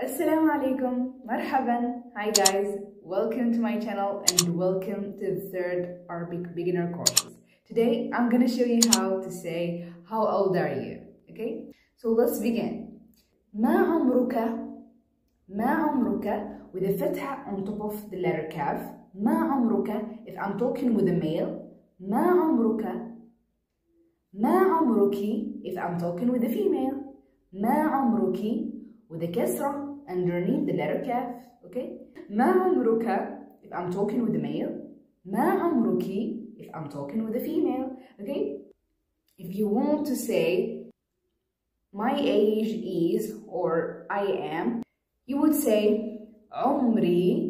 Assalamu alaikum, marhaban. Hi guys, welcome to my channel and welcome to the third Arabic beginner courses. Today I'm gonna show you how to say how old are you, okay? So let's begin. ما عمرك ما عمرك with a fatha on top of the letter kaf. ما عمرك if I'm talking with a male. ما عمرك ما عمرك if I'm talking with a female. ما عمرك with a كسرة underneath the letter kaf. Okay? ما عمرك if I'm talking with a male. ما عمرك if I'm talking with a female. Okay? If you want to say my age is or I am, you would say عمري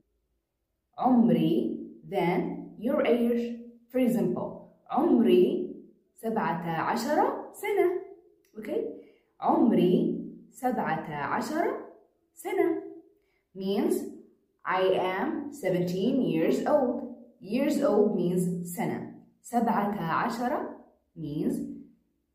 عمري then your age. For example, عمري سبعة عشر سنة. Okay? عمري سبعة عشر سنة means I am 17 years old. Years old means سنة. سبعة عشر means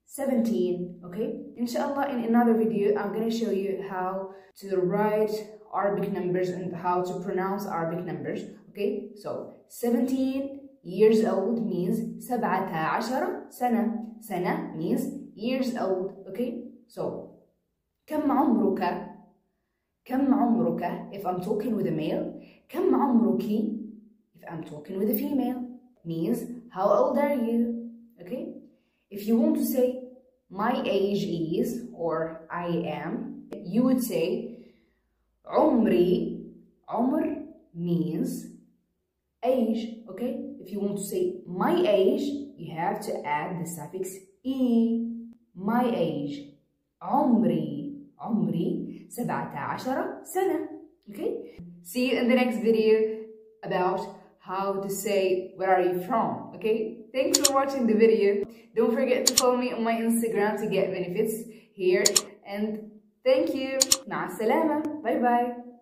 17. Okay? Inshallah, in another video, I'm gonna show you how to write Arabic numbers and how to pronounce Arabic numbers. Okay? So, 17 years old means سبعة عشر سنة. سنة means years old. Okay? So, كم عمرك كم عمرك if I'm talking with a male كم عمرك if I'm talking with a female means how old are you okay if you want to say my age is or I am you would say عمري عمر means age okay if you want to say my age you have to add the suffix e my age عمري عمري 17 سنة okay see you in the next video about how to say where are you from okay thanks for watching the video don't forget to follow me on my instagram to get benefits here and thank you مع السلامة bye bye